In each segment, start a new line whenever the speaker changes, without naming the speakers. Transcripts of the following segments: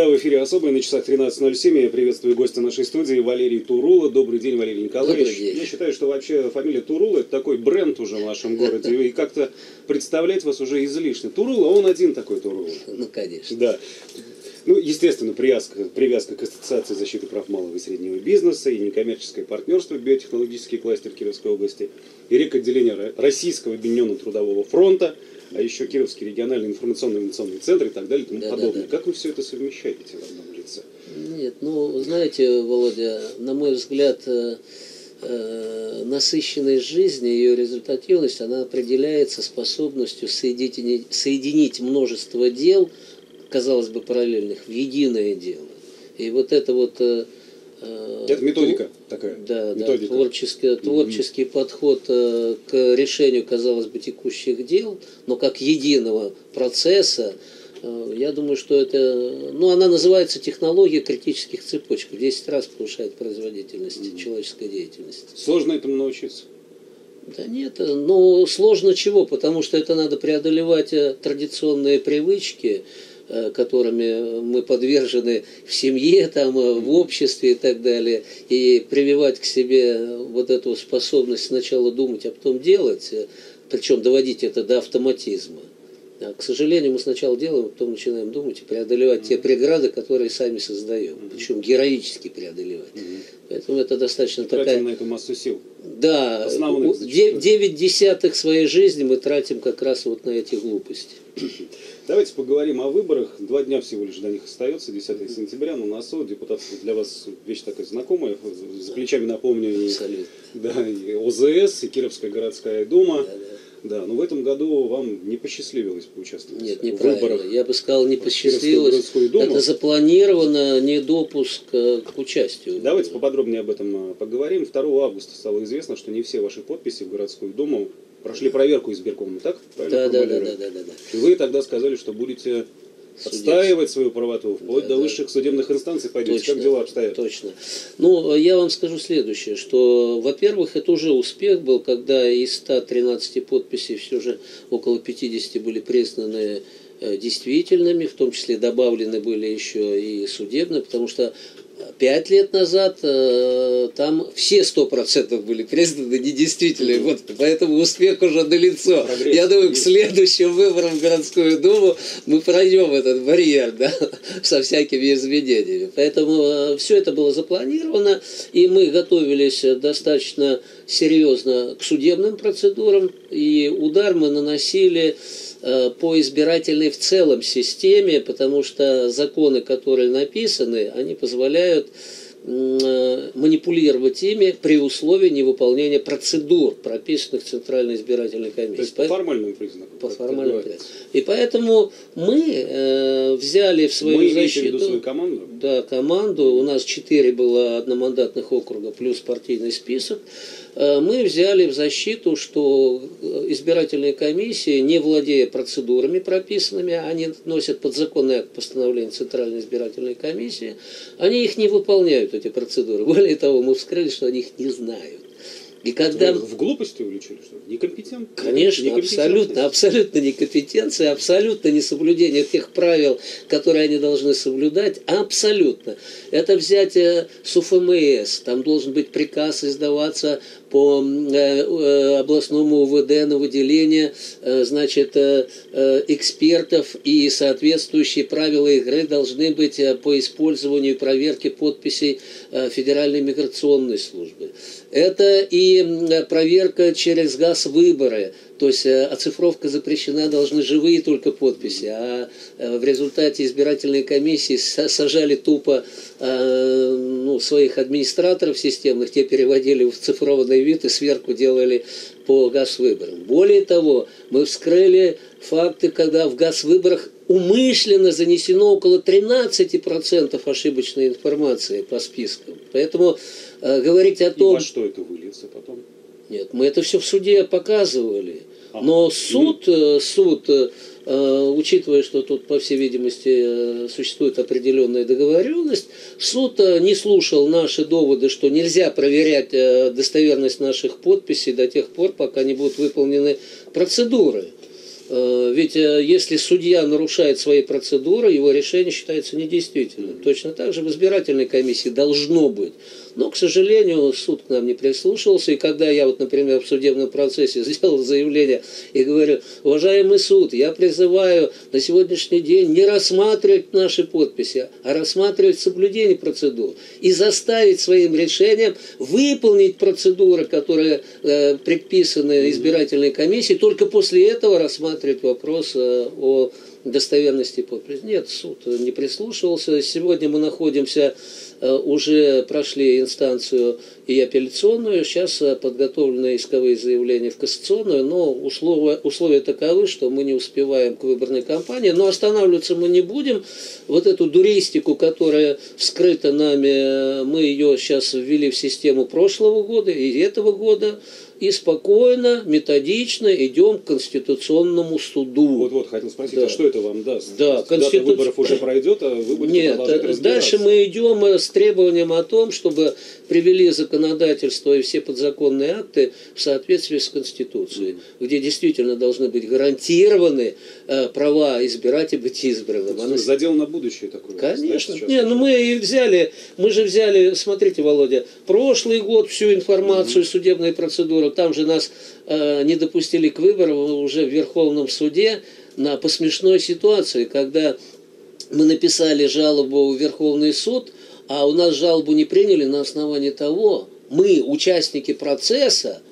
Да, в эфире «Особое» на часах 13.07. Я приветствую гостя нашей студии Валерий Турула. Добрый день, Валерий Николаевич.
Добрый день.
Я считаю, что вообще фамилия Турула – это такой бренд уже в нашем городе. И как-то представлять вас уже излишне. Турула, он один такой Турула.
Ну, конечно.
Да. Ну, естественно, привязка, привязка к Ассоциации защиты прав малого и среднего бизнеса и некоммерческое партнерство биотехнологический кластер Кировской области, и рекотделение Российского объединенного трудового фронта, а еще Кировский региональный информационно-инновационный центр и так далее и тому
Да, да,
подобное.
да.
Как вы все это совмещаете в одном лице?
Нет, ну, знаете, Володя, на мой взгляд, э, э, насыщенность жизни, ее результативность, она определяется способностью соединить, соединить множество дел, казалось бы, параллельных, в единое дело. И вот это вот... э,
Это методика такая.
Да, да,
методика.
творческий, творческий подход э, к решению, казалось бы, текущих дел, но как единого процесса, э, я думаю, что это, ну, она называется технология критических цепочек, в 10 раз повышает производительность человеческой деятельности.
Сложно этому научиться.
Да нет, ну сложно чего, потому что это надо преодолевать традиционные привычки, которыми мы подвержены в семье, там, э, в обществе и так далее, и прививать к себе вот эту способность сначала думать, а потом делать, э, причем доводить это до автоматизма. А, к сожалению, мы сначала делаем, а потом начинаем думать и преодолевать те преграды, которые сами создаем, причем героически преодолевать. Поэтому это достаточно такая...
Тратим на эту массу сил.
Да,
Основных
у-
зачастую.
де- девять десятых своей жизни мы тратим как раз вот на эти глупости.
Давайте поговорим о выборах. Два дня всего лишь до них остается, 10 сентября на носу. Депутатство для вас вещь такая знакомая. За плечами напомню и, да, и ОЗС, и Кировская городская дума.
Да, да.
Да, но в этом году вам не посчастливилось поучаствовать
Нет,
в
неправильно.
выборах.
Я бы сказал, не
в
посчастливилось. Это запланировано недопуск э, к участию.
Давайте поподробнее об этом э, поговорим. 2 августа стало известно, что не все ваши подписи в городскую думу прошли проверку избиркома, так? Правильно
Да, да, да, да, да, да, да.
И вы тогда сказали, что будете отстаивать свою правоту, вплоть
Да,
до
да.
высших судебных инстанций пойдете.
Точно,
Как дела обстоят?
Точно. Ну, я вам скажу следующее, что, во-первых, это уже успех был, когда из 113 подписей все же около 50 были признаны действительными, в том числе добавлены были еще и судебные, потому что Пять лет назад э, там все сто процентов были признаны недействительными, вот, поэтому успех уже налицо.
Прогресс
Я думаю, к следующим выборам в городскую думу мы пройдем этот барьер, да, со всякими изменениями. Поэтому все это было запланировано, и мы готовились э, достаточно серьезно к судебным процедурам, и удар мы наносили э, по избирательной в целом системе, потому что законы, которые написаны, они позволяют э, манипулировать ими при условии невыполнения процедур, прописанных Центральной избирательной комиссией.
То есть по формальным признакам.
По формальным признакам. И поэтому мы э, взяли в свою
Мы
защиту...
виду свою команду?
Да, команду. У нас четыре было одномандатных округа плюс партийный список. Э, Мы взяли в защиту, что э, избирательные комиссии, не владея процедурами прописанными, они носят подзаконный акт постановления Центральной избирательной комиссии, они их не выполняют, эти процедуры. Более того, мы вскрыли, что они их не знают. И когда...
Вы в глупости увлечили, что ли? Некомпетент?
Конечно,
Некомпетентность?
абсолютно, абсолютно некомпетенция, абсолютно несоблюдение тех правил, которые они должны соблюдать, абсолютно. Это взять э, с УФМС, там должен быть приказ издаваться по э, э, областному УВД на выделение, э, значит, экспертов и соответствующие правила игры должны быть по использованию и проверке подписей Федеральной миграционной службы. Это и проверка через газ выборы, то есть э, оцифровка запрещена, должны живые только подписи, а э, в результате избирательной комиссии са- сажали тупо э, ну, своих администраторов системных, те переводили в цифрованный вид и сверху делали по газ-выборам. Более того, мы вскрыли факты, когда в газ-выборах умышленно занесено около 13% ошибочной информации по спискам. Поэтому э, говорить о
И
том...
во что это выльется потом?
Нет, мы это все в суде показывали.
А,
Но суд, э, суд, э, э, учитывая, что тут, по всей видимости, существует определенная договоренность, суд не слушал наши доводы, что нельзя проверять достоверность наших подписей до тех пор, пока не будут выполнены процедуры. Э, ведь э, если судья нарушает свои процедуры, его решение считается недействительным. Точно так же в избирательной комиссии должно быть. Но, к сожалению, суд к нам не прислушивался. И когда я, вот, например, в судебном процессе сделал заявление и говорю, уважаемый суд, я призываю на сегодняшний день не рассматривать наши подписи, а рассматривать соблюдение процедур и заставить своим решением выполнить процедуры, которые э, предписаны избирательной комиссией, только после этого рассматривать вопрос э, о достоверности подписи. Нет, суд не прислушивался. Сегодня мы находимся, уже прошли инстанцию и апелляционную, сейчас э, подготовлены исковые заявления в кассационную, но условия, условия таковы, что мы не успеваем к выборной кампании, но останавливаться мы не будем. Вот эту дуристику, которая вскрыта нами, мы ее сейчас ввели в систему прошлого года и этого года, и спокойно, методично идем к Конституционному суду.
Вот-вот, хотел спросить, а да. а что это вам даст?
Да,
Конститу... Дата выборов уже пройдет, а вы будете
Нет, дальше мы идем с требованием о том, чтобы привели законодательство и все подзаконные акты в соответствии с Конституцией, mm. где действительно должны быть гарантированы э, права избирать и быть избранным.
Она... Задел на будущее такое.
Конечно. Да, Не, ну мы и взяли, мы же взяли, смотрите, Володя, прошлый год всю информацию, mm-hmm. судебные процедуры, там же нас э, не допустили к выборам уже в Верховном суде на посмешной ситуации, когда мы написали жалобу в Верховный суд – а у нас жалобу не приняли на основании того, мы, участники процесса,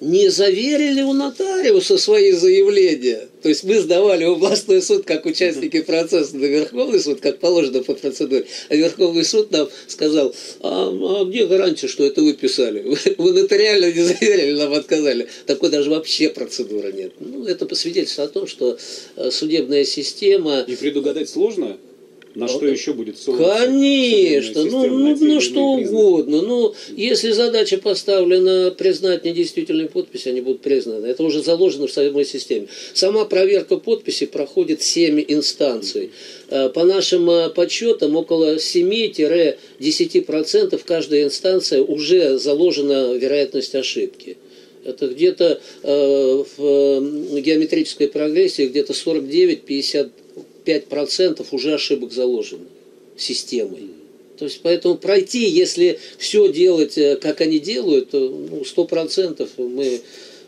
не заверили у нотариуса свои заявления. То есть мы сдавали в областной суд как участники процесса на Верховный суд, как положено по процедуре. А Верховный суд нам сказал, а, а где гарантия, что это вы писали? Вы, вы нотариально не заверили, нам отказали. Такой даже вообще процедуры нет. Ну, это свидетельствует о том, что э, судебная система...
И предугадать сложно? На что еще будет
Конечно, ну, ну, ну что угодно. Ну, если задача поставлена признать недействительные подписи, они будут признаны. Это уже заложено в самой системе. Сама проверка подписи проходит 7 инстанций. Э, по нашим э, подсчетам, около 7-10% каждая инстанция уже заложена вероятность ошибки. Это где-то э, в геометрической прогрессии где-то 49-50 5% уже ошибок заложено системой. То есть поэтому пройти, если все делать, э, как они делают, то ну, 100% мы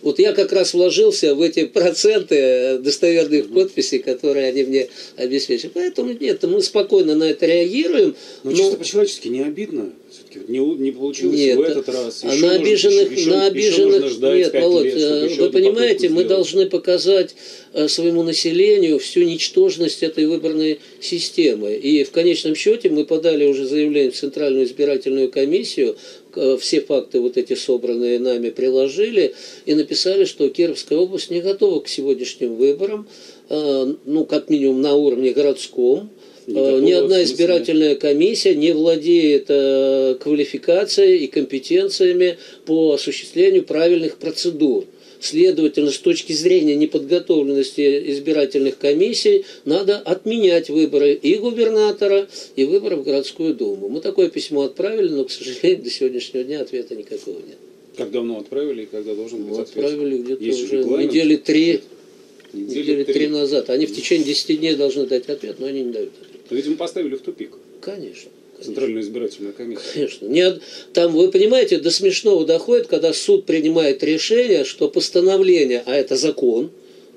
вот я как раз вложился в эти проценты достоверных угу. подписей, которые они мне обеспечили. Поэтому нет, мы спокойно на это реагируем.
Но, но... чисто по-человечески не обидно? Все-таки не, не получилось
нет,
в этот раз.
Еще а на обиженных, еще, на обиженных, еще нет, Володь, лет, вы понимаете, мы должны показать э, своему населению всю ничтожность этой выборной системы. И в конечном счете мы подали уже заявление в Центральную избирательную комиссию Э, все факты вот эти собранные нами приложили и написали, что Кировская область не готова к сегодняшним выборам, э, ну, как минимум на уровне городском. Э, ни одна избирательная комиссия не владеет квалификацией и компетенциями по осуществлению правильных процедур. Следовательно, с точки зрения неподготовленности избирательных комиссий, надо отменять выборы и губернатора, и выборы в городскую думу. Мы такое письмо отправили, но, к сожалению, до сегодняшнего дня ответа никакого нет.
Как давно отправили и когда должен быть
Мы ответ? Отправили где-то уже регламент? недели три, недели, недели три. три назад. Они в течение 10 дней должны дать ответ, но они не дают ответ.
Но, видимо, поставили в тупик.
Конечно.
Центральную избирательную комиссию.
Конечно. Не, там, вы понимаете, до смешного доходит, когда суд принимает решение, что постановление, а это закон,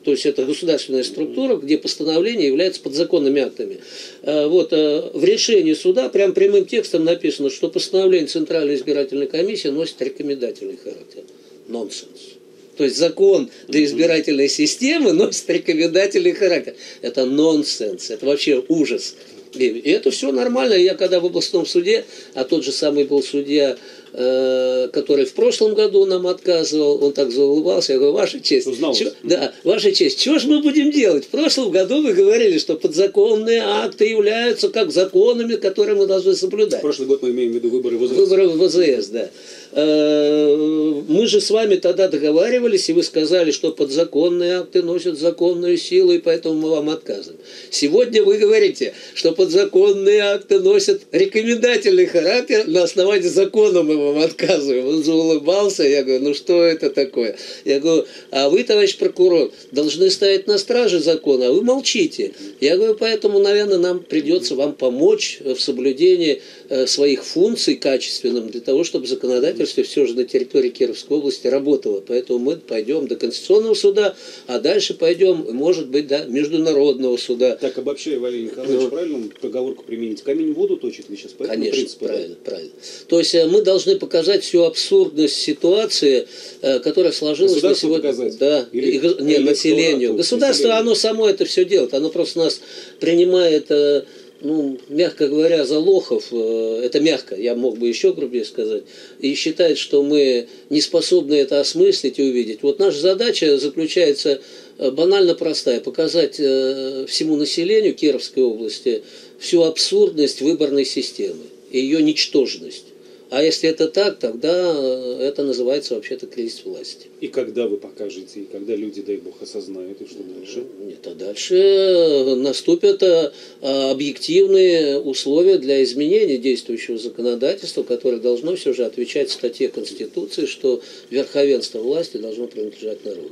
то есть это государственная структура, где постановление является подзаконными актами. Э, вот, э, в решении суда прям прямым текстом написано, что постановление Центральной избирательной комиссии носит рекомендательный характер. Нонсенс. То есть закон для избирательной системы носит рекомендательный характер. Это нонсенс, это вообще ужас. И это все нормально. Я когда в областном суде, а тот же самый был судья, э, который в прошлом году нам отказывал, он так заулыбался, я говорю, ваша честь,
Узнал
чё, да, ваша честь, что же мы будем делать? В прошлом году вы говорили, что подзаконные акты являются как законами, которые мы должны соблюдать. В
прошлый год мы имеем в виду выборы в ВЗС.
Выборы в ВЗС, да. Э, мы же с вами тогда договаривались, и вы сказали, что подзаконные акты носят законную силу, и поэтому мы вам отказываем. Сегодня вы говорите, что подзаконные акты носят рекомендательный характер, на основании закона мы вам отказываем. Он заулыбался, я говорю, ну что это такое? Я говорю, а вы, товарищ прокурор, должны стоять на страже закона, а вы молчите. Я говорю, поэтому, наверное, нам придется вам помочь в соблюдении своих функций качественным для того, чтобы законодательство все же на территории Кировской области работало. Поэтому мы пойдем до Конституционного суда, а дальше пойдем, может быть, до Международного суда.
Так, обобщая, Валерий Николаевич, ну, правильно поговорку применить? Камень в воду точит вы сейчас по
этому Конечно, принципу? правильно, да? правильно. То есть э, мы должны показать всю абсурдность ситуации, э, которая сложилась на сегодня.
Показать?
Да, или, и, не, населению. Государство, населению. оно само это все делает, оно просто нас принимает э, ну, мягко говоря, за лохов, это мягко, я мог бы еще грубее сказать, и считает, что мы не способны это осмыслить и увидеть. Вот наша задача заключается банально простая, показать всему населению Кировской области всю абсурдность выборной системы и ее ничтожность. А если это так, тогда э, это называется вообще-то кризис власти.
И когда вы покажете, и когда люди, дай бог, осознают, и что дальше?
Нет, а дальше наступят э, объективные условия для изменения действующего законодательства, которое должно все же отвечать статье Конституции, что верховенство власти должно принадлежать народу.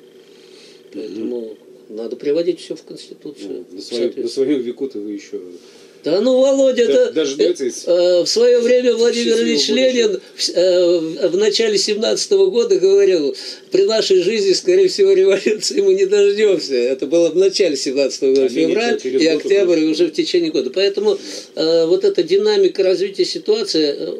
Поэтому угу. надо приводить все в Конституцию.
Ну, на, свою, на своем веку-то вы еще
да ну, Володя, да, это, дождетесь. Э, в свое время Владимир Ильич Ленин в, э, в начале 17 -го года говорил, при нашей жизни, скорее всего, революции мы не дождемся. Это было в начале 17 -го года, а февраль и октябрь, и уже в течение года. Поэтому э, вот эта динамика развития ситуации, э,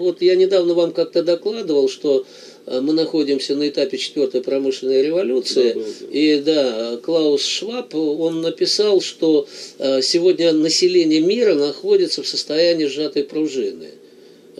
вот я недавно вам как-то докладывал, что Э, мы находимся на этапе четвертой промышленной революции. Да, да, да. И да, Клаус Шваб, он написал, что э, сегодня население мира находится в состоянии сжатой пружины.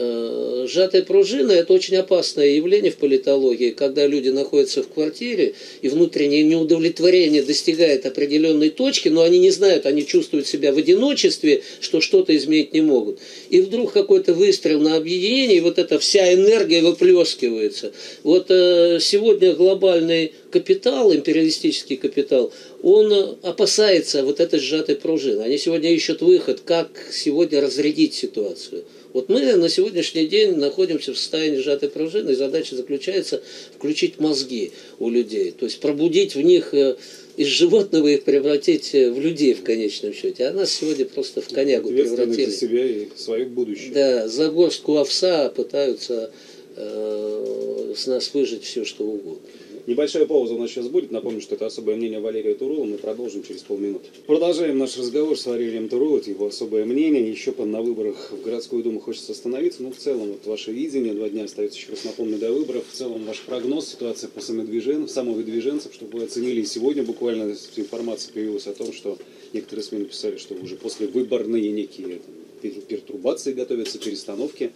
Э, сжатая пружина – это очень опасное явление в политологии, когда люди находятся в квартире, и внутреннее неудовлетворение достигает определенной точки, но они не знают, они чувствуют себя в одиночестве, что что-то изменить не могут. И вдруг какой-то выстрел на объединение, и вот эта вся энергия выплескивается. Вот э, сегодня глобальный капитал, империалистический капитал, он опасается вот этой сжатой пружины. Они сегодня ищут выход, как сегодня разрядить ситуацию. Вот мы на сегодняшний день находимся в состоянии сжатой пружины, и задача заключается включить мозги у людей, то есть пробудить в них э, из животного их превратить э, в людей в конечном счете. А нас сегодня просто в конягу превратили.
за себя и свое будущее.
Да, за горстку овса пытаются э, с нас выжить все, что угодно.
Небольшая пауза у нас сейчас будет. Напомню, что это особое мнение Валерия Турула. Мы продолжим через полминуты. Продолжаем наш разговор с Валерием Турулом. его особое мнение. Еще на выборах в городскую думу хочется остановиться. Но в целом, вот ваше видение, два дня остается еще раз напомню до выборов. В целом, ваш прогноз, ситуация по самодвижен, самовыдвиженцам, чтобы вы оценили. И сегодня буквально информация появилась о том, что некоторые СМИ написали, что уже после выборные некие пертурбации готовятся, перестановки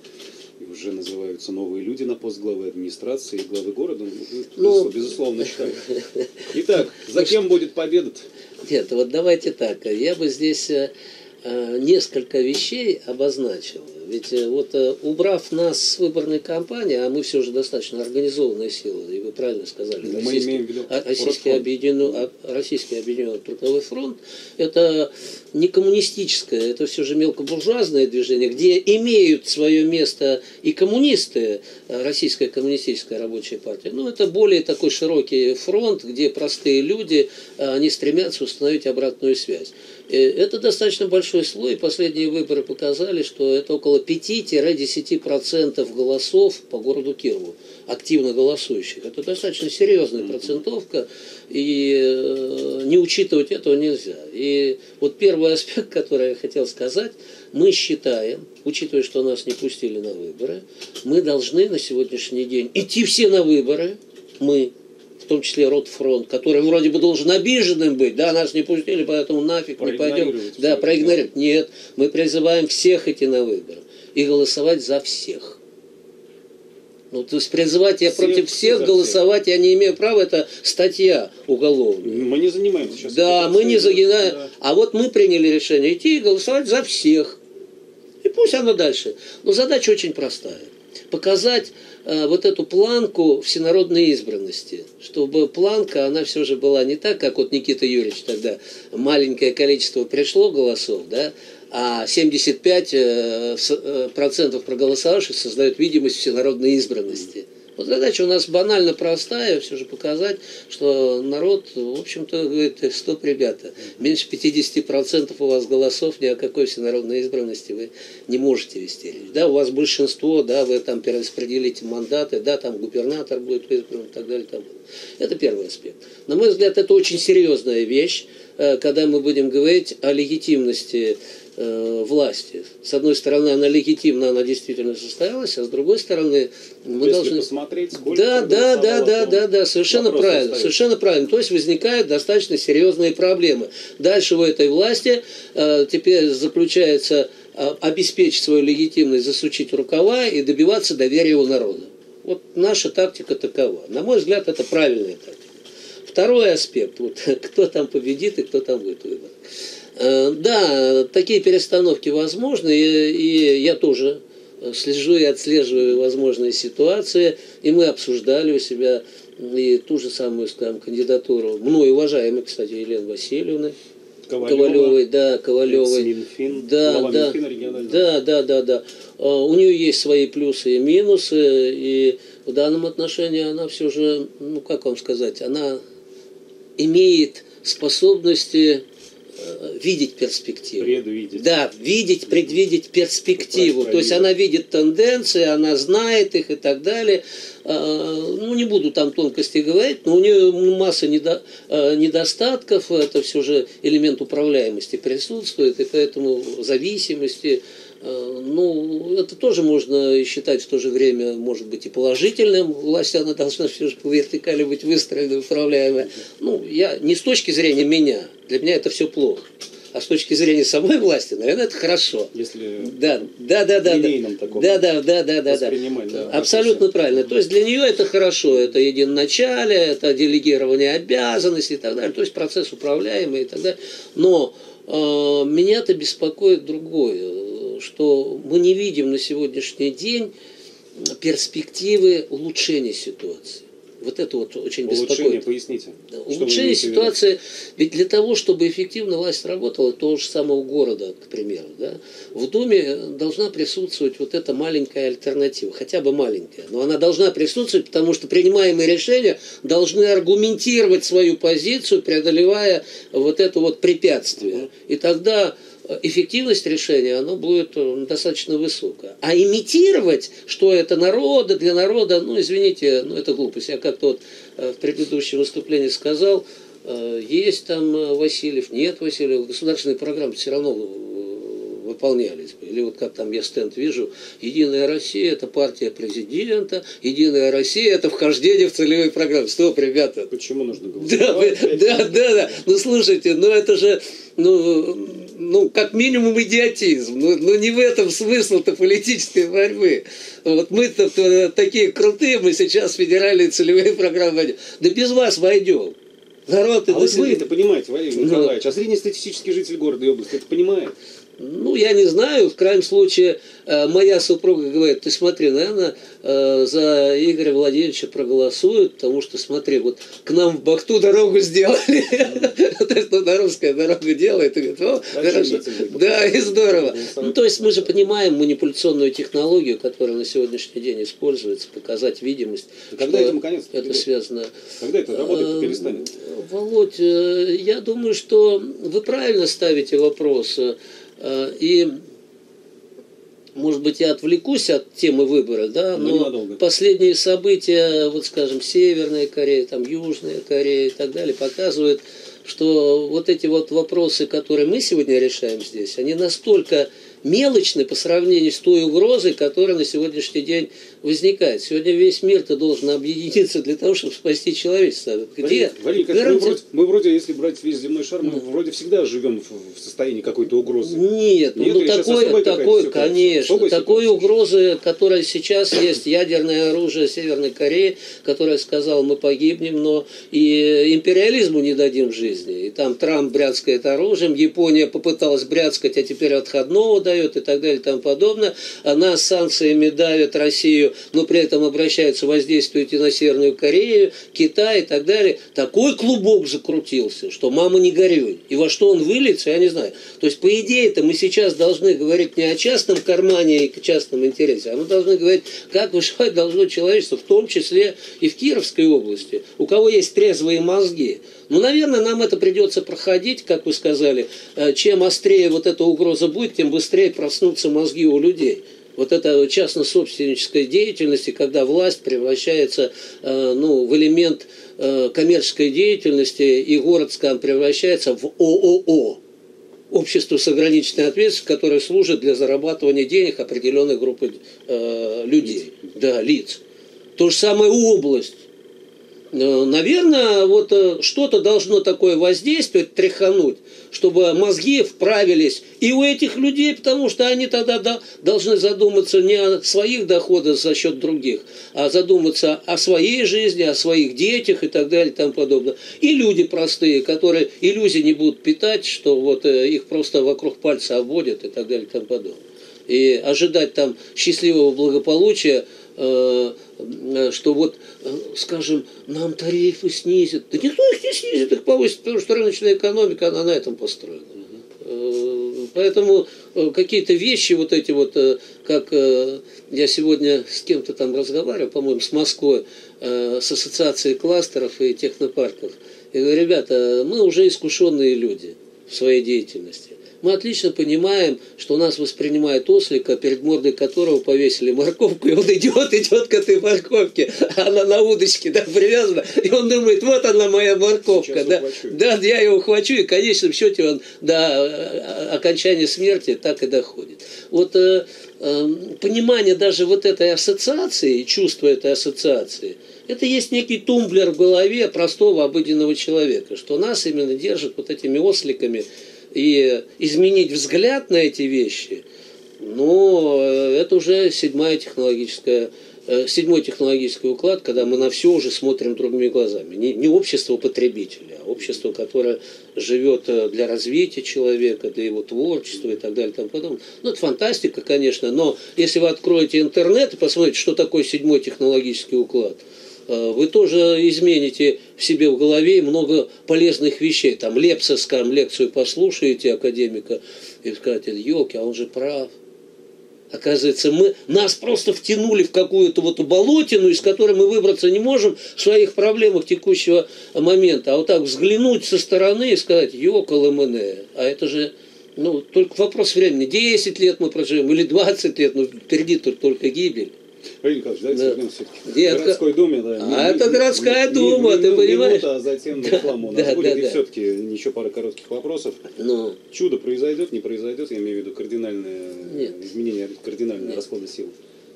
уже называются новые люди на пост главы администрации и главы города. Ну, ну безусловно, считаю. Итак, за кем будет победа?
Нет, вот давайте так. Я бы здесь э, э, несколько вещей обозначил. Ведь э, вот убрав нас с выборной кампании, а мы все же достаточно организованная сила, и вы правильно сказали,
мы российский, имеем в виду
а, российский, объединенный, российский объединенный трудовой фронт, это не коммунистическое, это все же мелкобуржуазное движение, где имеют свое место и коммунисты, э, Российская коммунистическая рабочая партия. Ну, это более такой широкий фронт, где простые люди, э, они стремятся установить обратную связь. Э, это достаточно большой слой. Последние выборы показали, что это около 5-10% голосов по городу Кирову, активно голосующих. Это достаточно серьезная процентовка, и не учитывать этого нельзя. И вот первый аспект, который я хотел сказать, мы считаем, учитывая, что нас не пустили на выборы, мы должны на сегодняшний день идти все на выборы, мы, в том числе Ротфронт, который вроде бы должен обиженным быть, да, нас не пустили, поэтому нафиг не пойдем. Да, проигнорировать. Нет, мы призываем всех идти на выборы и голосовать за всех. Ну, то есть призывать я всех, против всех голосовать я не имею права, это статья уголовная.
Мы не занимаемся сейчас.
Да, мы не занимаемся. Да. А вот мы приняли решение идти и голосовать за всех. И пусть оно дальше. Но задача очень простая. Показать вот эту планку всенародной избранности, чтобы планка, она все же была не так, как вот Никита Юрьевич тогда, маленькое количество пришло голосов, да, а 75% процентов проголосовавших создают видимость всенародной избранности. Вот задача у нас банально простая, все же показать, что народ, в общем-то, говорит, стоп, ребята, меньше 50% у вас голосов, ни о какой всенародной избранности вы не можете вести. Да, у вас большинство, да, вы там перераспределите мандаты, да, там губернатор будет избран и так далее. Там. Это первый аспект. На мой взгляд, это очень серьезная вещь, э, когда мы будем говорить о легитимности э, власти. С одной стороны, она легитимна, она действительно состоялась, а с другой стороны, мы
Если
должны...
посмотреть, сколько
Да, да, да, да, да, да, совершенно правильно,
остается.
совершенно правильно. То есть возникают достаточно серьезные проблемы. Дальше у этой власти э, теперь заключается э, обеспечить свою легитимность, засучить рукава и добиваться доверия у народа. Вот наша тактика такова. На мой взгляд, это правильная тактика. Второй аспект, вот, кто там победит и кто там будет выбор. Э, Да, такие перестановки возможны, и, я тоже э, слежу и отслеживаю возможные ситуации, и мы обсуждали у себя и ту же самую, скажем, кандидатуру, мной уважаемой, кстати, Елены Васильевны,
Ковалева,
Ковалевой, да, Ковалевой.
Минфин,
Да, да,
регионального.
да, да, да, да. А, У нее есть свои плюсы и минусы, и в данном отношении она все же, ну как вам сказать, она имеет способности видеть перспективу.
Предвидеть.
Да, видеть, предвидеть перспективу.
Правильно,
То есть она видит тенденции, она знает их и так далее. А, Ну, не буду там тонкости говорить, но у нее масса недо- э, недостатков, это все же элемент управляемости присутствует, и поэтому зависимости. Э, Ну, это тоже можно считать в то же время, может быть, и положительным. Власть, она должна все же по вертикали быть выстроена, управляемая. Ну, я не с точки зрения меня, для меня это все плохо. А с точки зрения самой власти, наверное, это хорошо.
Если
Да, да, да, да. да. Да, да, да, да, да, да. Абсолютно правильно. То есть для нее это хорошо, это единоначалие, это делегирование обязанностей и так далее. То есть процесс управляемый и так далее. Но э, меня-то беспокоит другое, что мы не видим на сегодняшний день перспективы улучшения ситуации. Вот это вот очень
улучшение,
беспокоит.
поясните.
Улучшение
в виду?
ситуации, ведь для того, чтобы эффективно власть работала, того же самого города, к примеру, да, в Думе должна присутствовать вот эта маленькая альтернатива, хотя бы маленькая, но она должна присутствовать, потому что принимаемые решения должны аргументировать свою позицию, преодолевая вот это вот препятствие. И тогда эффективность решения, она будет э, достаточно высокая. А имитировать, что это народа, для народа, ну, извините, ну, это глупость. Я как-то вот э, в предыдущем выступлении сказал, э, есть там Васильев, нет Васильева, государственные программы все равно выполнялись бы. Или вот как там я стенд вижу, Единая Россия это партия президента, Единая Россия это вхождение в целевые программы. Стоп, ребята,
Почему нужно
да,
голосовать?
вы- да, да, да. Ну слушайте, ну это же, ну, ну как минимум идиотизм. Ну, ну не в этом смысл-то политической борьбы. Вот мы-то то такие крутые, мы сейчас федеральные целевые программы войдем. Да без вас войдем. Народ
А вот вы это понимаете, Валерий
Ну.
Николаевич, а среднестатистический житель города и области это понимает?
Ну, я не знаю, в крайнем случае, э, моя супруга говорит, ты смотри, наверное, э, за Игоря Владимировича проголосуют, потому что, смотри, вот к нам в Бахту дорогу сделали, то есть, ну, русская дорога делает, да, и здорово.
Голосовать.
Ну, то есть, мы же понимаем манипуляционную технологию, которая на сегодняшний день используется, показать видимость,
когда этому конец
это связано
Когда это работать
Э,
перестанет?
Володь, э, я думаю, что вы правильно ставите вопрос. Э, И, может быть, я отвлекусь от темы выбора, да,
Но
но
ненадолго.
последние события, вот скажем, Северная Корея, там Южная Корея и так далее, показывают, что вот эти вот вопросы, которые мы сегодня решаем здесь, они настолько мелочны по сравнению с той угрозой, которая на сегодняшний день возникает. Сегодня весь мир-то должен объединиться для того, чтобы спасти человечество. Где
Валерий Николаевич, мы вроде, мы вроде, если брать весь земной шар, мы вроде всегда живем в, в состоянии какой-то угрозы.
Нет,
Нет,
ну такой,
особая какая-то
такой,
ситуация?
конечно, такой угрозы, которая сейчас есть, ядерное оружие Северной Кореи, которая сказала, мы погибнем, но и империализму не дадим жизни. И там Трамп бряцкает оружием, Япония попыталась бряцкать, а теперь отходного дает. и так далее и тому подобное. А нас санкциями давят Россию, но при этом обращаются, воздействуют и на Северную Корею, Китай и так далее. Такой клубок закрутился, что мама не горюй. И во что он выльется, я не знаю. То есть, по идее-то, мы сейчас должны говорить не о частном кармане и частном интересе, а мы должны говорить, как выживать должно человечество, в том числе и в Кировской области, у кого есть трезвые мозги. Ну, наверное, нам это придется проходить, как вы сказали. Э, чем острее вот эта угроза будет, тем быстрее проснутся мозги у людей. Вот это частно-собственническая деятельность, когда власть превращается э, ну, в элемент э, коммерческой деятельности, и город, скажем, превращается в ООО общество с ограниченной ответственностью, которое служит для зарабатывания денег определенной группы э, людей, да, лиц. То же самое область. Э, наверное, вот э, что-то должно такое воздействовать, тряхануть, чтобы мозги вправились и у этих людей, потому что они тогда должны задуматься не о своих доходах за счет других, а задуматься о своей жизни, о своих детях и так далее и тому подобное. И люди простые, которые иллюзии не будут питать, что вот э, их просто вокруг пальца обводят и так далее и тому подобное. И ожидать там счастливого благополучия – что вот, э, скажем, нам тарифы снизят. Да никто их не снизит, их повысит, потому что рыночная экономика, она на этом построена. Э, поэтому какие-то вещи вот эти вот, как я сегодня с кем-то там разговаривал, по-моему, с Москвой, с ассоциацией кластеров и технопарков. Я говорю, ребята, мы уже искушенные люди в своей деятельности мы отлично понимаем, что нас воспринимает ослика, перед мордой которого повесили морковку, и он идет, идет к этой морковке, она на удочке да, привязана, и он думает, вот она моя морковка, да, да, я его ухвачу, и в конечном счете он до э, окончания смерти так и доходит. Вот э, э, понимание даже вот этой ассоциации, чувство этой ассоциации, это есть некий тумблер в голове простого обыденного человека, что нас именно держит вот этими осликами, и изменить взгляд на эти вещи, ну, это уже седьмая технологическая э, седьмой технологический уклад, когда мы на все уже смотрим другими глазами. Не, не общество потребителя, а общество, которое живет э, для развития человека, для его творчества и так далее тому подобное. Ну, это фантастика, конечно, но если вы откроете интернет и посмотрите, что такое седьмой технологический уклад – Э, вы тоже измените в себе в голове много полезных вещей. Там Лепса, лекцию послушаете академика и скажете, елки, а он же прав. Оказывается, мы, нас просто втянули в какую-то вот болотину, из которой мы выбраться не можем в своих проблемах текущего момента. А вот так взглянуть со стороны и сказать, ёкал МН, а это же ну, только вопрос времени. 10 лет мы проживем или 20 лет, но впереди тут только гибель.
Владимир Николаевич, давайте да. вернемся все-таки к городской думе. Да.
А не, это городская не, дума, не, ты понимаешь?
Минута, а затем да, рекламу у нас да, будет. Да, и да. все-таки еще пара коротких вопросов. Ну. Чудо произойдет, не произойдет, я имею в виду кардинальное Нет. изменение, кардинальное Нет. расхода сил.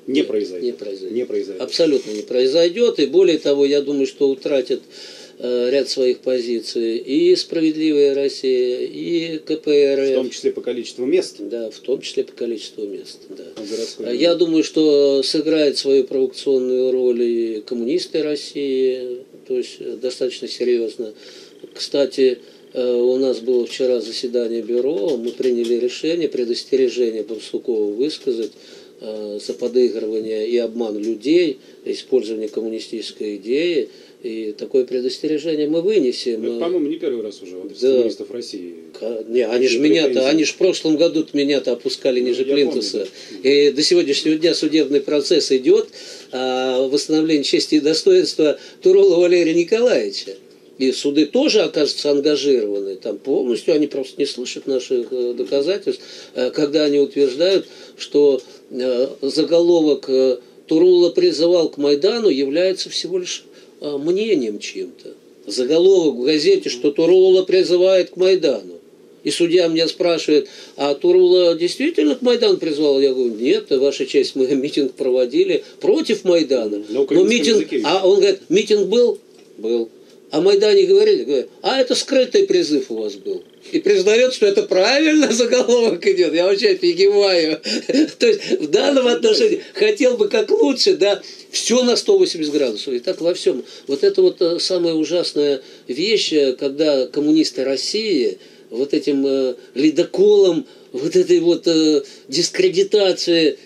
Не произойдет.
Не произойдет.
Не произойдет.
Абсолютно не произойдет. И более того, я думаю, что утратят Э, ряд своих позиций. И «Справедливая Россия», и КПРФ.
В том числе по количеству мест?
Да, в том числе по количеству мест. Да. А Я думаю, что сыграет свою провокационную роль и коммунисты России, то есть э, достаточно серьезно. Кстати, э, у нас было вчера заседание бюро, мы приняли решение, предостережение Барсукова высказать за подыгрывание и обман людей, использование коммунистической идеи. И такое предостережение мы вынесем.
Это, по-моему, не первый раз уже вот, да. коммунистов России.
Не, они же меня-то, они же в прошлом году меня-то опускали ниже ну, плинтуса. Помню. И до сегодняшнего дня судебный процесс идет о восстановлении чести и достоинства Турула Валерия Николаевича. И суды тоже, оказывается, ангажированы. Там полностью они просто не слышат наших э, доказательств, э, когда они утверждают, что э, заголовок Турула призывал к Майдану является всего лишь а, мнением чем-то. Заголовок в газете, что Турула призывает к Майдану. И судья меня спрашивает, а Турула действительно к Майдану призвал? Я говорю, нет, ваша честь, мы митинг проводили против Майдана. Но митинг, а он говорит, митинг был? Был. О Майдане говорили? Говорят, а это скрытый призыв у вас был. И признает, что это правильно заголовок идет. Я вообще офигеваю. То есть в данном отношении хотел бы как лучше, да, все на 180 градусов. И так во всем. Вот это вот э, самая ужасная вещь, э, когда коммунисты России вот этим э, ледоколом вот этой вот дискредитации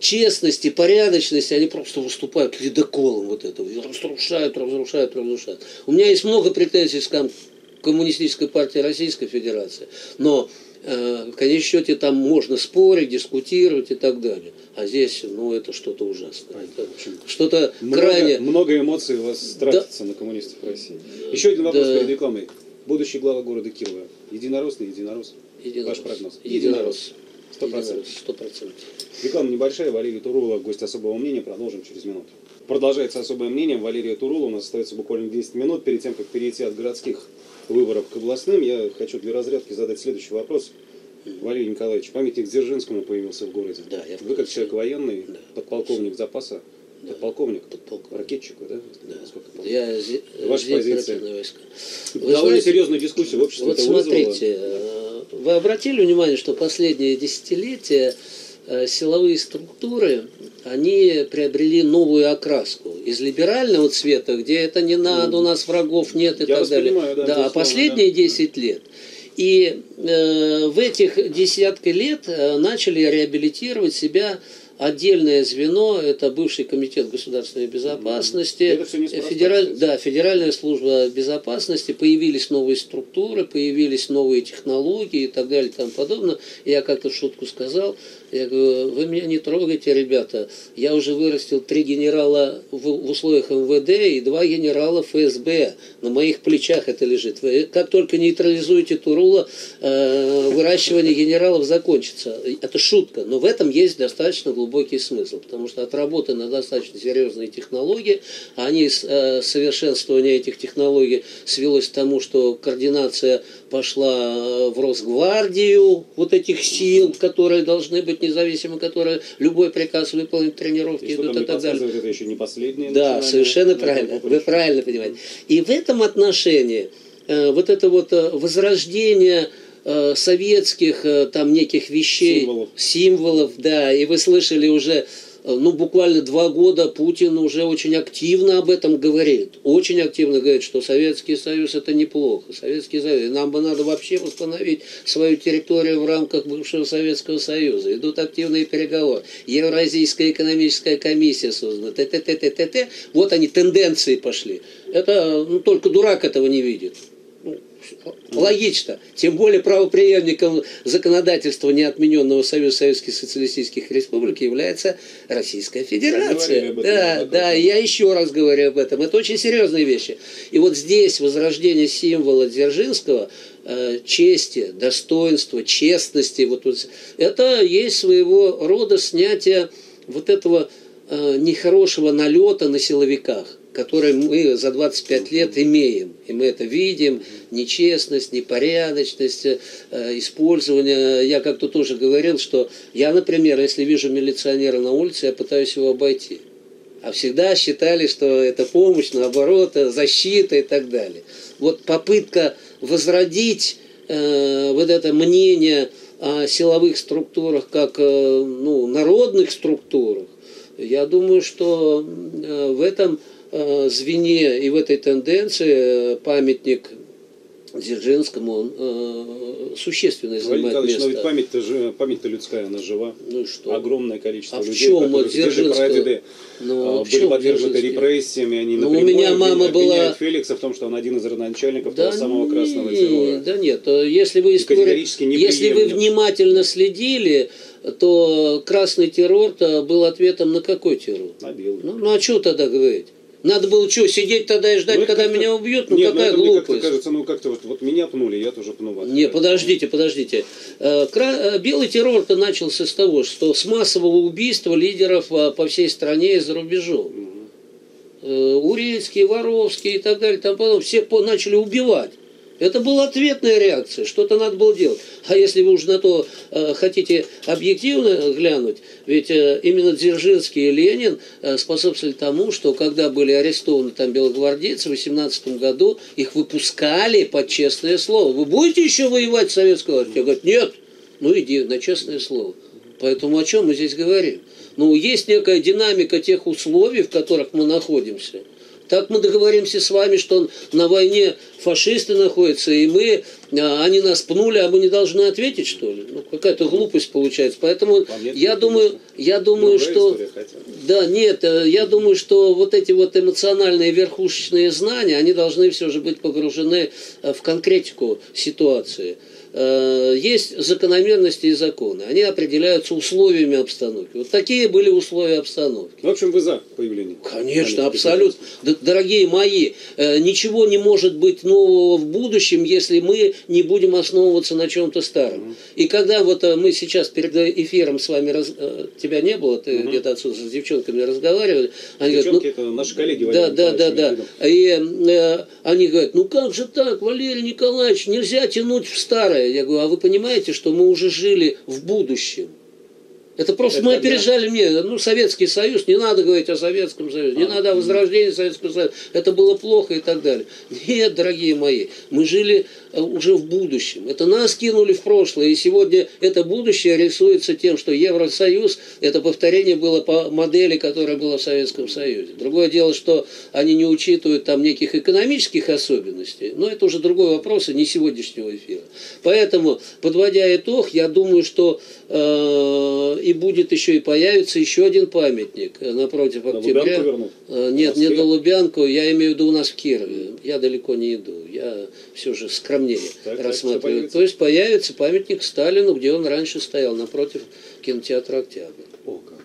честности, порядочности, они просто выступают ледоколом вот этого, и разрушают, разрушают, разрушают. У меня есть много претензий к коммунистической партии Российской Федерации, но в конечном счете там можно спорить, дискутировать и так далее. А здесь, ну, это что-то ужасное. Что-то крайне...
Много эмоций у вас тратится да. на коммунистов России. Еще один вопрос да. перед рекламой. Будущий глава города Кирова. Единорос, не единорос?
Единорос.
Ваш прогноз?
Единорос.
Сто процентов. Реклама небольшая. Валерий Турула, гость особого мнения. Продолжим через минуту. Продолжается особое мнение. Валерия Турула. У нас остается буквально 10 минут. Перед тем, как перейти от городских выборов к областным, я хочу для разрядки задать следующий вопрос. Валерий Николаевич, памятник Дзержинскому появился в городе.
Да, я
Вы как человек военный,
да.
подполковник запаса,
Да.
подполковник,
Подполковник.
ракетчик, вы, да?
Да.
Насколько я помню.
Я зи-
Ваша
зи-
позиция?
Вы
Довольно
знаете,
серьезную дискуссию в обществе
Вот
это
смотрите,
вызвало.
э, вы обратили внимание, что последние десятилетия силовые структуры, они приобрели новую окраску. Из либерального цвета, где это не надо, у нас врагов нет и
Я
так далее.
понимаю, да,
а
безусловно,
последние
да.
10 лет. И э, в этих десятки лет э, начали реабилитировать себя отдельное звено, это бывший комитет государственной безопасности, федераль, да, Федеральная служба безопасности, появились новые структуры, появились новые технологии и так далее и тому подобное. Я как-то в шутку сказал, я говорю, вы меня не трогайте, ребята, я уже вырастил три генерала в, в условиях МВД и два генерала ФСБ. На моих плечах это лежит. Вы как только нейтрализуете Турула, э, выращивание генералов закончится. Это шутка, но в этом есть достаточно глубокий смысл, потому что отработаны достаточно серьезные технологии, они, э, совершенствование этих технологий свелось к тому, что координация пошла э, в Росгвардию вот этих сил, которые должны быть независимы, которые любой приказ выполнить, тренировки
И
идут и так далее.
это еще не последнее
Да, совершенно правильно. Вы правильно понимаете. И в этом отношении э, вот это вот э, возрождение советских там неких вещей,
Символов.
символов, да, и вы слышали уже, ну, буквально два года Путин уже очень активно об этом говорит. Очень активно говорит, что Советский Союз это неплохо. Советский Союз. Нам бы надо вообще восстановить свою территорию в рамках бывшего Советского Союза. Идут активные переговоры. Евразийская экономическая комиссия создана. Т-т-т-т-т-т. Вот они, тенденции пошли. Это ну, только дурак этого не видит. Логично. Тем более правоприемником законодательства неотмененного Союза Советских Социалистических Республик является Российская Федерация.
Этом
Да, да, я еще раз говорю об этом. Это очень серьезные вещи. И вот здесь возрождение символа Дзержинского э, чести, достоинства, честности, вот, вот это есть своего рода снятие вот этого э, нехорошего налета на силовиках который мы за 25 лет имеем. И мы это видим, нечестность, непорядочность, э, использование. Я как-то тоже говорил, что я, например, если вижу милиционера на улице, я пытаюсь его обойти. А всегда считали, что это помощь, наоборот, э, защита и так далее. Вот попытка возродить э, вот это мнение о силовых структурах как э, ну, народных структурах, я думаю, что э, в этом звене и в этой тенденции э, памятник Дзержинскому он э, существенно занимает
Николаевич, но ведь
место.
память-то, же, память-то людская, она жива.
Ну что?
Огромное количество
А в
людей,
чем
которые
Дзержинского? Ну,
а,
в
были подвергнуты репрессиями. Они
Ну, у меня мама была-
Феликса в том, что он один из родоначальников того самого красного террора.
Да нет, э, если вы,
категорически не
если вы внимательно следили, то красный террор-то был ответом на какой террор?
На белый.
Ну, ну а что тогда говорить? Надо было что, сидеть тогда и ждать,
Ну,
когда меня убьют? Ну
Нет,
какая
это мне как-то
глупость?
кажется, ну как-то вот, вот меня пнули, я тоже пну вас.
Не, подождите, подождите. Э, кра- э, Белый террор-то начался с того, что с массового убийства лидеров э, по всей стране и за рубежом. Э, Урильский, Воровский и так далее, там потом всех по- начали убивать. Это была ответная реакция, что-то надо было делать. А если вы уже на то э, хотите объективно глянуть, ведь э, именно Дзержинский и Ленин э, способствовали тому, что когда были арестованы там белогвардейцы в 18 году, их выпускали под честное слово. Вы будете еще воевать с советской властью? Я говорю, нет. Ну иди на честное слово. Поэтому о чем мы здесь говорим? Ну, есть некая динамика тех условий, в которых мы находимся. Так мы договоримся с вами, что на войне фашисты находятся, и мы, а, они нас пнули, а мы не должны ответить, что ли? Ну, какая-то глупость получается. Поэтому я думаю, я думаю, что... Да, нет, э, я думаю, что вот эти вот эмоциональные верхушечные знания, они должны все же быть погружены э, в конкретику ситуации. Э, есть закономерности и законы. Они определяются условиями обстановки. Вот такие были условия обстановки.
В общем, вы за появление?
Конечно, абсолютно. Дорогие мои, э, ничего не может быть нового в будущем, если мы не будем основываться на чем-то старом. Угу. И когда вот э, мы сейчас перед эфиром с вами, раз... тебя не было, ты угу. где-то отсюда с девчонками разговаривали.
Они Девчонки говорят, ну, это наши коллеги.
Да, да, да, да. И э, они говорят, ну как же так, Валерий Николаевич, нельзя тянуть в старое старое. Я говорю, а вы понимаете, что мы уже жили в будущем? Это просто это мы опережали мне, ну, Советский Союз, не надо говорить о Советском Союзе, не а, надо о возрождении Советского Союза, это было плохо и так далее. Нет, дорогие мои, мы жили Э, уже в будущем. Это нас кинули в прошлое, и сегодня это будущее рисуется тем, что Евросоюз, это повторение было по модели, которая была в Советском Союзе. Другое дело, что они не учитывают там неких экономических особенностей, но это уже другой вопрос, и не сегодняшнего эфира. Поэтому, подводя итог, я думаю, что и будет еще и появится еще один памятник напротив на октября. Э, нет, не на Лубянку, я имею в виду у нас в Кирове. Я далеко не иду. Я все же скромнее так, рассматривают. Так, То есть появится памятник Сталину, где он раньше стоял, напротив кинотеатра «Октябрь».
О, как.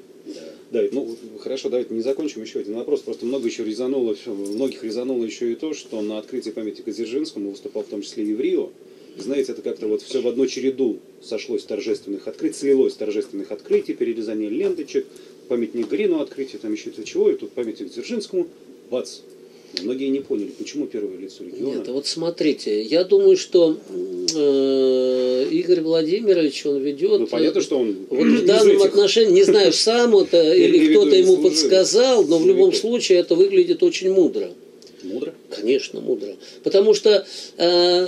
Да, ну хорошо, давайте не закончим еще один вопрос. Просто много еще резануло, многих резануло еще и то, что на открытии памятника Дзержинскому выступал в том числе и в Рио. Знаете, это как-то вот все в одну череду сошлось торжественных открытий, слилось торжественных открытий, перерезание ленточек, памятник Грину открытие, там еще это чего, и тут памятник Дзержинскому, бац, Многие не поняли, почему первое лицо региона.
Нет, вот смотрите, я думаю, что э, Игорь Владимирович, он ведет...
Ну, понятно, что он...
Вот в данном этих... отношении, не знаю, сам это или кто-то ему подсказал, но в любом случае это выглядит очень мудро.
Мудро?
Конечно, мудро. Потому что э,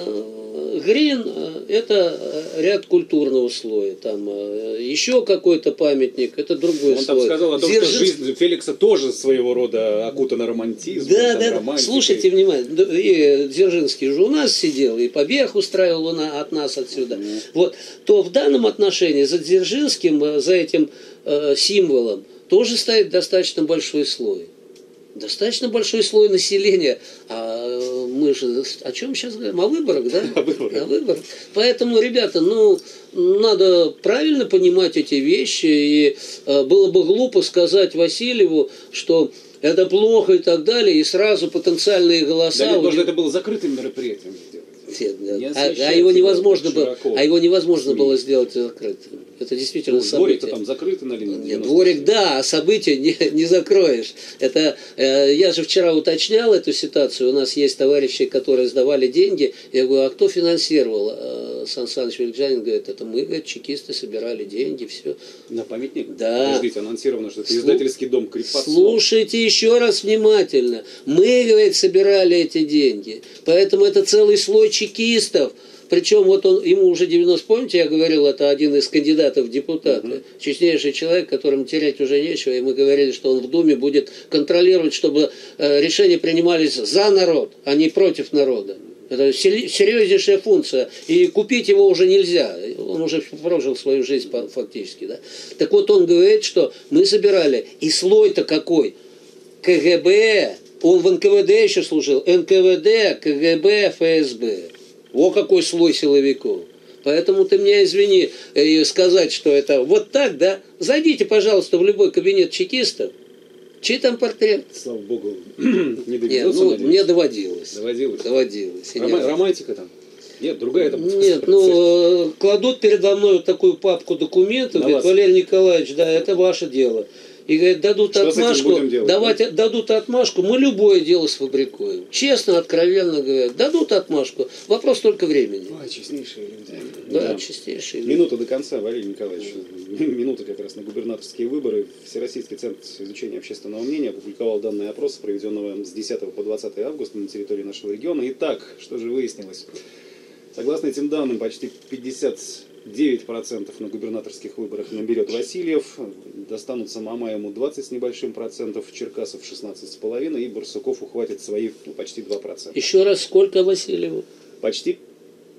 Грин э, – это э, ряд культурного слоя. Там э, еще какой-то памятник – это другой
Он
слой.
Он там сказал о том, Дзержинск... что жизнь Феликса тоже своего рода окутана романтизмом.
Да, да, романтикой. слушайте внимательно. И Дзержинский же у нас сидел, и побег устраивал он от нас отсюда. Mm. Вот. То в данном отношении за Дзержинским, за этим э, символом, тоже стоит достаточно большой слой достаточно большой слой населения. Мы же о чем сейчас говорим? О выборах, да?
О выборах.
О выборах. Поэтому, ребята, ну, надо правильно понимать эти вещи. И э, было бы глупо сказать Васильеву, что это плохо и так далее, и сразу потенциальные голоса...
Да нет, может, это было закрытым мероприятием
сделать. А, а его невозможно было, а его невозможно было сделать закрытым. Это действительно ну, событие.
Дворик там закрыто на линии.
Нет, дворик, да, а событие не, не закроешь. Это, э, я же вчера уточнял эту ситуацию. У нас есть товарищи, которые сдавали деньги. Я говорю, а кто финансировал? Э, Сан Саныч Великжанин говорит, это мы, говорит, чекисты собирали деньги, все.
На памятник?
Да.
Подождите, анонсировано, что это Слу... издательский дом Крепостного.
Слушайте еще раз внимательно. Мы, говорит, собирали эти деньги. Поэтому это целый слой чекистов – причем вот он, ему уже 90, помните, я говорил, это один из кандидатов в депутаты, угу. честнейший человек, которому терять уже нечего, и мы говорили, что он в Думе будет контролировать, чтобы э, решения принимались за народ, а не против народа. Это серьезнейшая функция. И купить его уже нельзя. Он уже прожил свою жизнь фактически. Да? Так вот он говорит, что мы собирали. И слой-то какой? КГБ, он в НКВД еще служил. НКВД, КГБ, ФСБ. О, какой слой силовиков. Поэтому ты мне извини э, сказать, что это вот так, да? Зайдите, пожалуйста, в любой кабинет чекистов. Чей там портрет?
Слава богу, не.
Нет, ну, мне доводилось.
Доводилось.
Доводилось.
Рома- романтика там. Нет, другая там.
Нет, ну, э, кладут передо мной вот такую папку документов, говорит, Валерий Николаевич, да, это ваше дело и говорит, дадут Что отмашку, давать, да? дадут отмашку, мы любое дело сфабрикуем. Честно, откровенно говорят, дадут отмашку. Вопрос только времени.
Ой, честнейшие люди.
Да, да. честнейшие люди.
Минута до конца, Валерий Николаевич. Минута как раз на губернаторские выборы. Всероссийский центр изучения общественного мнения опубликовал данные опроса, проведенного с 10 по 20 августа на территории нашего региона. Итак, что же выяснилось? Согласно этим данным, почти 50 9% на губернаторских выборах наберет Васильев, достанутся Мамаему 20 с небольшим процентов, Черкасов 16,5 и Барсуков ухватит свои ну, почти 2%.
Еще раз, сколько Васильеву?
Почти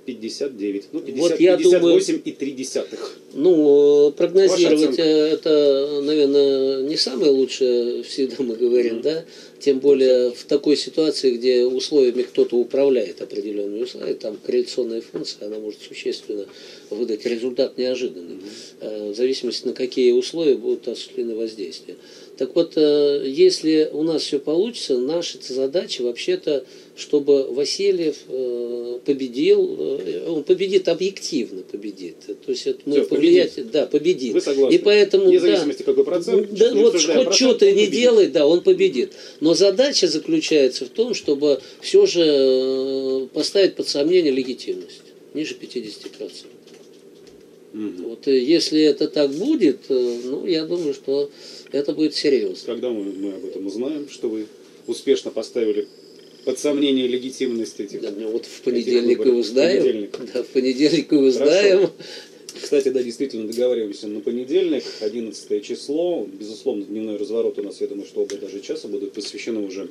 59. Ну, 50,
Вот я
58 и 3 десятых.
Ну, э, прогнозировать э, это, наверное, не самое лучшее, всегда мы говорим, да? Тем более в такой ситуации, где условиями кто-то управляет определенными условиями, там корреляционная функция, она может существенно выдать результат неожиданный, э, в зависимости на какие условия будут осуществлены воздействия. Так вот, если у нас все получится, наша задача вообще-то, чтобы Васильев э, победил, э, он победит объективно, победит. То есть это мы
Всё,
повлиять, да, победит.
Вы согласны?
И поэтому,
Вне
да,
зависимости, какой процент,
да, вот хоть
процент,
что ты
он
не делай, да, он победит. Но задача заключается в том, чтобы все же э, поставить под сомнение легитимность. Ниже 50%.
Мгм.
Вот если это так будет, ну, я думаю, что это будет серьезно.
Когда мы, мы об этом узнаем, что вы успешно поставили под сомнение легитимность этих...
Да, ну, вот в понедельник и.
В
узнаем.
понедельник.
Да, в понедельник и узнаем.
Кстати, да, действительно, договариваемся на понедельник, 11 число. Безусловно, дневной разворот у нас, я думаю, что оба даже часа будут посвящены уже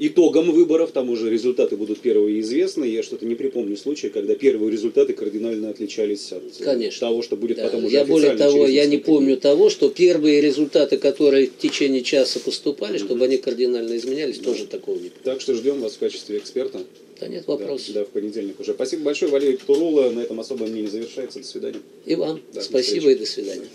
итогам выборов. Там уже результаты будут первые известны. Я что-то не припомню случая, когда первые результаты кардинально отличались от э,
Конечно.
того, что будет
Да,
потом уже
я более того, я не
несколько дней.
помню того, что первые результаты, которые в течение часа поступали, чтобы они кардинально изменялись, тоже такого не помню.
Так что ждем вас в качестве эксперта.
Да нет
Да,
вопросов.
Да, в понедельник уже. Спасибо большое, Валерий Турула. На этом особое мнение завершается. До свидания.
И вам
Да,
спасибо и до свидания.